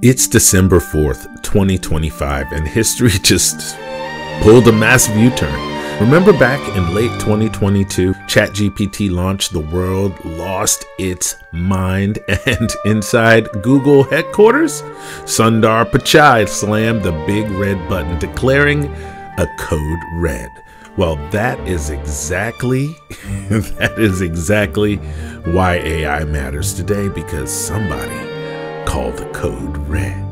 It's December 4th, 2025, and history just pulled a massive U turn. Remember back in late 2022, ChatGPT launched, the world lost its mind, and inside Google headquarters, Sundar Pichai slammed the big red button declaring a code red. Well, that is exactly that is exactly why AI matters today because somebody called the code red.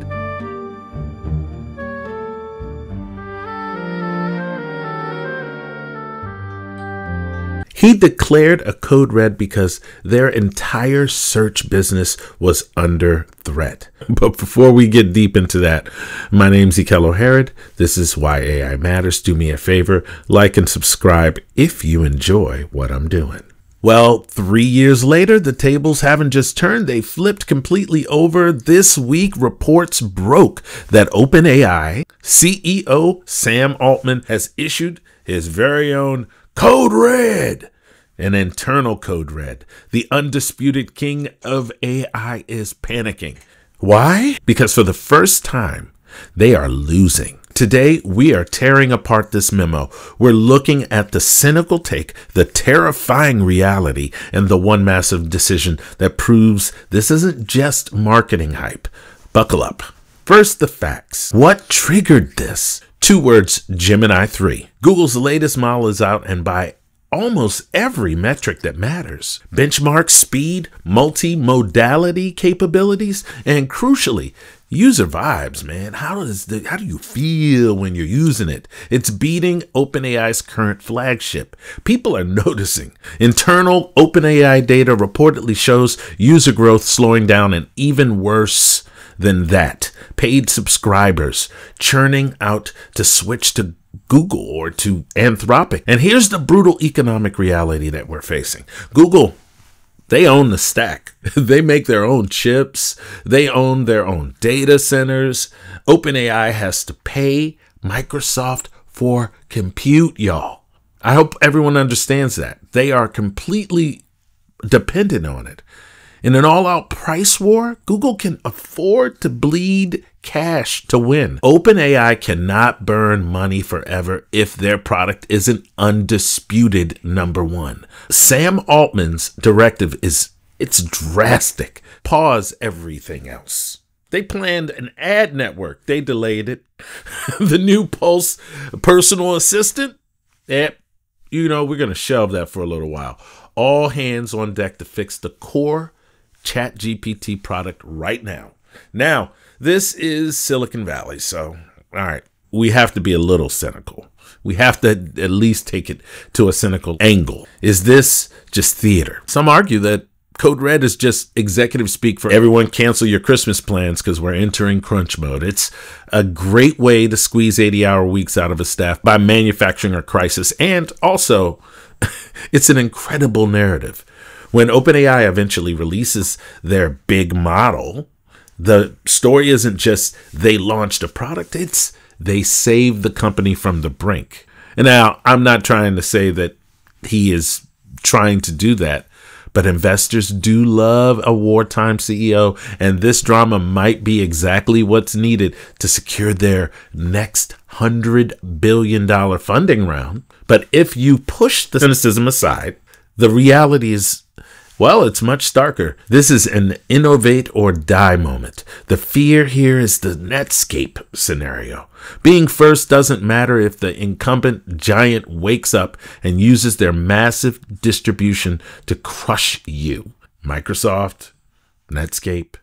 He declared a code red because their entire search business was under threat. But before we get deep into that, my name's Ekello Harrid. This is why AI matters. Do me a favor, like and subscribe if you enjoy what I'm doing. Well, three years later, the tables haven't just turned, they flipped completely over. This week, reports broke that OpenAI CEO Sam Altman has issued his very own Code Red, an internal code red. The undisputed king of AI is panicking. Why? Because for the first time, they are losing. Today, we are tearing apart this memo. We're looking at the cynical take, the terrifying reality, and the one massive decision that proves this isn't just marketing hype. Buckle up. First, the facts. What triggered this? Two words Gemini 3. Google's latest model is out, and by almost every metric that matters benchmark, speed, multimodality capabilities, and crucially, user vibes, man. How does the how do you feel when you're using it? It's beating OpenAI's current flagship. People are noticing. Internal OpenAI data reportedly shows user growth slowing down and even worse than that, paid subscribers churning out to switch to Google or to Anthropic. And here's the brutal economic reality that we're facing Google. They own the stack. they make their own chips. They own their own data centers. OpenAI has to pay Microsoft for compute, y'all. I hope everyone understands that. They are completely dependent on it. In an all out price war, Google can afford to bleed cash to win. OpenAI cannot burn money forever if their product isn't undisputed number one. Sam Altman's directive is it's drastic. Pause everything else. They planned an ad network. They delayed it. the new Pulse personal assistant, eh, you know, we're going to shelve that for a little while. All hands on deck to fix the core ChatGPT product right now. Now, this is Silicon Valley, so all right, we have to be a little cynical. We have to at least take it to a cynical angle. Is this just theater? Some argue that Code Red is just executive speak for everyone cancel your Christmas plans because we're entering crunch mode. It's a great way to squeeze 80 hour weeks out of a staff by manufacturing a crisis. And also, it's an incredible narrative. When OpenAI eventually releases their big model, the story isn't just they launched a product, it's they saved the company from the brink. And now I'm not trying to say that he is trying to do that, but investors do love a wartime CEO, and this drama might be exactly what's needed to secure their next $100 billion funding round. But if you push the cynicism aside, the reality is well, it's much starker. This is an innovate or die moment. The fear here is the Netscape scenario. Being first doesn't matter if the incumbent giant wakes up and uses their massive distribution to crush you. Microsoft, Netscape.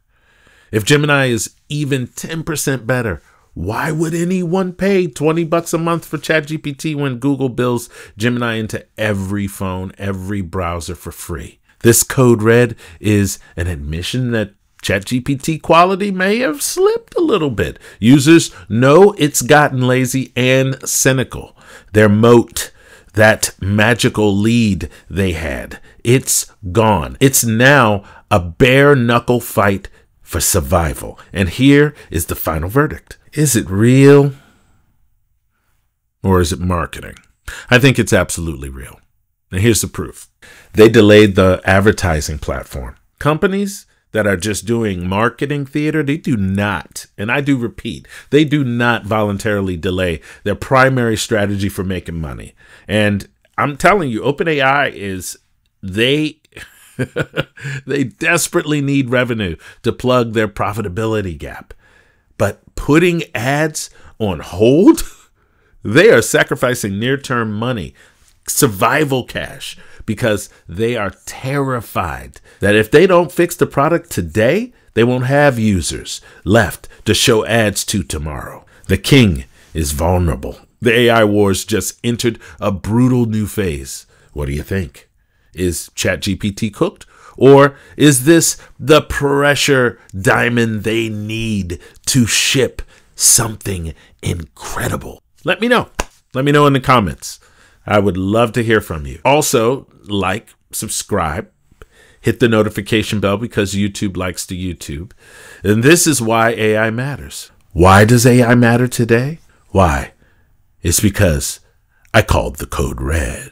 If Gemini is even 10% better, why would anyone pay 20 bucks a month for ChatGPT when Google builds Gemini into every phone, every browser for free? This code red is an admission that ChatGPT quality may have slipped a little bit. Users know it's gotten lazy and cynical. Their moat, that magical lead they had, it's gone. It's now a bare knuckle fight for survival. And here is the final verdict Is it real? Or is it marketing? I think it's absolutely real. And here's the proof they delayed the advertising platform. Companies, that are just doing marketing theater, they do not, and I do repeat, they do not voluntarily delay their primary strategy for making money. And I'm telling you, OpenAI is they they desperately need revenue to plug their profitability gap. But putting ads on hold, they are sacrificing near-term money, survival cash because they are terrified that if they don't fix the product today, they won't have users left to show ads to tomorrow. The king is vulnerable. The AI wars just entered a brutal new phase. What do you think? Is ChatGPT cooked? Or is this the pressure diamond they need to ship something incredible? Let me know. Let me know in the comments. I would love to hear from you. Also, like, subscribe, hit the notification bell because YouTube likes to YouTube. And this is why AI matters. Why does AI matter today? Why? It's because I called the code red.